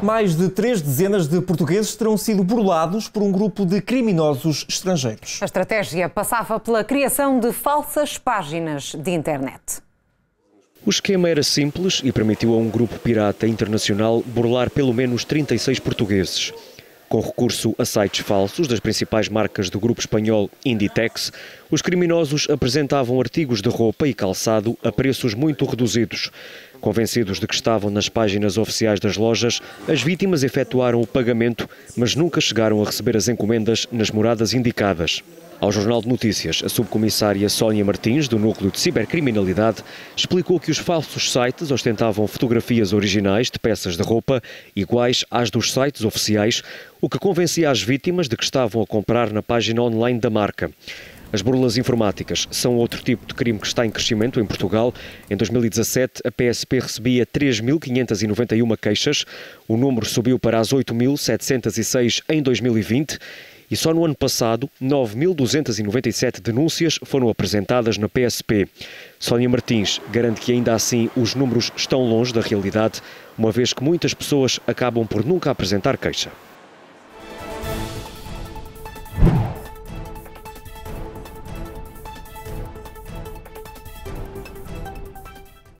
Mais de três dezenas de portugueses terão sido burlados por um grupo de criminosos estrangeiros. A estratégia passava pela criação de falsas páginas de internet. O esquema era simples e permitiu a um grupo pirata internacional burlar pelo menos 36 portugueses. Com recurso a sites falsos das principais marcas do grupo espanhol Inditex, os criminosos apresentavam artigos de roupa e calçado a preços muito reduzidos. Convencidos de que estavam nas páginas oficiais das lojas, as vítimas efetuaram o pagamento, mas nunca chegaram a receber as encomendas nas moradas indicadas. Ao Jornal de Notícias, a subcomissária Sónia Martins, do Núcleo de Cibercriminalidade, explicou que os falsos sites ostentavam fotografias originais de peças de roupa iguais às dos sites oficiais, o que convencia as vítimas de que estavam a comprar na página online da marca. As burlas informáticas são outro tipo de crime que está em crescimento em Portugal. Em 2017, a PSP recebia 3.591 queixas, o número subiu para as 8.706 em 2020 e só no ano passado 9.297 denúncias foram apresentadas na PSP. Sónia Martins garante que ainda assim os números estão longe da realidade, uma vez que muitas pessoas acabam por nunca apresentar queixa.